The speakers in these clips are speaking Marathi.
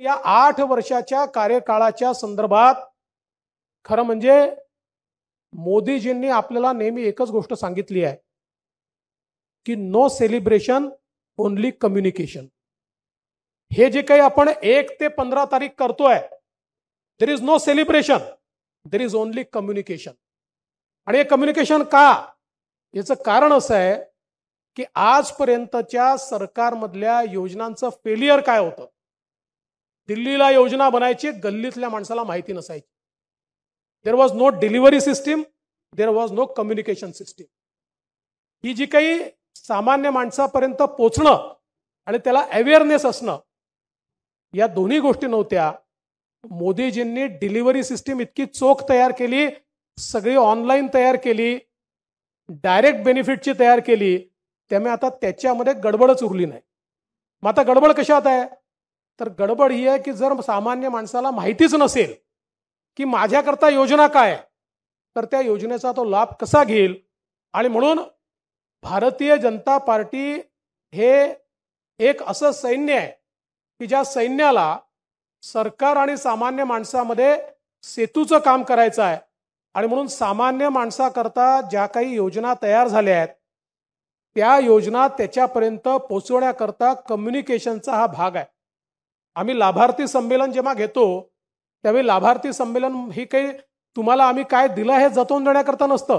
या आठ वर्षाच्या कार्यकाळाच्या संदर्भात खरं म्हणजे मोदीजींनी आपल्याला नेहमी एकच गोष्ट सांगितली आहे की नो सेलिब्रेशन ओनली कम्युनिकेशन हे जे काही आपण एक ते पंधरा तारीख करतोय there is no celebration there is only communication आणि हे कम्युनिकेशन का? याचं कारण असं आहे की आजपर्यंतच्या सरकारमधल्या योजनांचं फेलियर काय होतं? दिल्लीला योजना बनायची गल्लीतल्या माणसाला माहिती नसायची. There was no delivery system there was no communication system ही जी काही सामान्य माणसापर्यंत पोचणं आणि त्याला अवेअरनेस असणं या दोन्ही गोष्टी नव्हत्या. मोदीजींनी डिलिव्हरी सिस्टीम इतकी चोख तयार केली सगळी ऑनलाईन तयार केली डायरेक्ट बेनिफिटची तयार केली त्यामुळे आता त्याच्यामध्ये गडबडच उरली नाही. मग आता गडबड कशात आहे? तर गडबड ही आहे की जर सामान्य माणसाला माहितीच नसेल की माझ्याकरता योजना काय तर त्या योजनेचा तो लाभ कसा घेईल? आणि म्हणून भारतीय जनता पार्टी हे एक असं सैन्य आहे की ज्या सैन्याला सरकार आणि सामान्य माणसामध्ये सेतूचं काम करायचं आहे. आणि म्हणून सामान्य माणसाकरता ज्या काही योजना तयार झाल्या आहेत त्या योजना त्याच्यापर्यंत पोचवण्याकरता कम्युनिकेशनचा हा भाग आहे. आम्ही लाभार्थी संमेलन जेव्हा घेतो त्यावेळी लाभार्थी संमेलन ही काही तुम्हाला आम्ही काय दिलं हे जतवून देण्याकरता नसतं.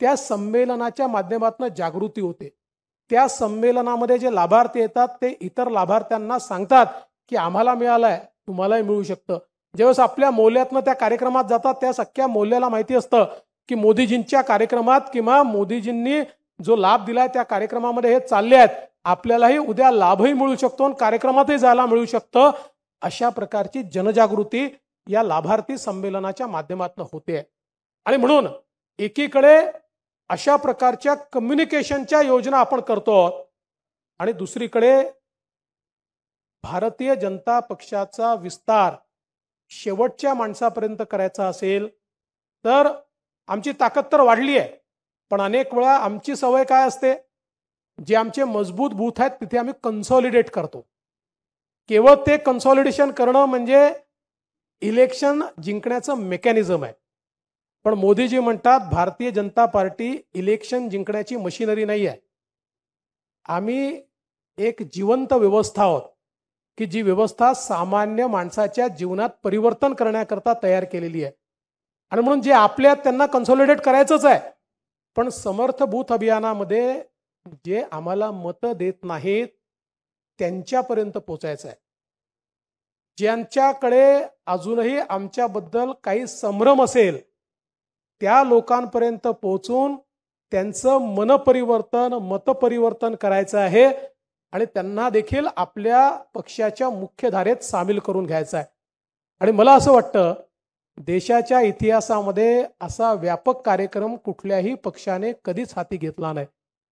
त्या संमेलनाच्या माध्यमातून जागृती होते. त्या संमेलनामध्ये जे लाभार्थी येतात ते इतर लाभार्थ्यांना सांगतात की आम्हाला मिळालंय तुम्हालाही मिळू शकतं. ज्यावेळेस आपल्या मौल्यातनं त्या कार्यक्रमात जातात त्या सख्या मौल्याला माहिती असतं की मोदीजींच्या कार्यक्रमात किंवा मोदीजींनी जो लाभ दिलाय त्या कार्यक्रमामध्ये हे चालले आहेत. आपल्यालाही उद्या लाभही मिळू शकतो आणि कार्यक्रमातही जायला मिळू शकतं. अशा प्रकारची जनजागृती या लाभार्थी संमेलनाच्या माध्यमातून होते. आणि म्हणून एकीकडे अशा प्रकारच्या कम्युनिकेशनच्या योजना आपण करतो आणि दुसरीकडे भारतीय जनता पक्षाचा विस्तार शेवटच्या माणसापर्यंत करायचा असेल तर आमची ताकद तर वाढली आहे पण अनेक वेळा आमची सवय काय असते? जे आमचे मजबूत बूथ आहेत तिथे आम्ही कन्सॉलिडेट करतो. केवळ ते कन्सॉलिडेशन करणं म्हणजे इलेक्शन जिंकण्याचं मेकॅनिझम आहे. पण मोदीजी म्हणतात भारतीय जनता पार्टी इलेक्शन जिंकण्याची मशिनरी नाही आहे. आम्ही एक जिवंत व्यवस्था आहोत की जी व्यवस्था सामान्य माणसाच्या जीवनात परिवर्तन करण्याकरता तयार केलेली आहे. आणि म्हणून जे आपल्या त्यांना कन्सॉलिडेट करायचंच आहे. पण समर्थ बूथ अभियानामध्ये जे आम्हाला मतं देत नाहीत त्यांच्यापर्यंत पोचायचं आहे. ज्यांच्याकडे अजूनही आमच्याबद्दल काही संभ्रम असेल त्या लोकांपर्यंत पोहोचून त्यांचं मनपरिवर्तन मतपरिवर्तन करायचं आहे आणि त्यांना देखील आपल्या पक्षाच्या मुख्य धारेत सामील करून घ्यायचं आहे. आणि मला असं वाटतं देशाच्या इतिहासामध्ये असा व्यापक कार्यक्रम कुठल्याही पक्षाने कधीच हाती घेतला नाही.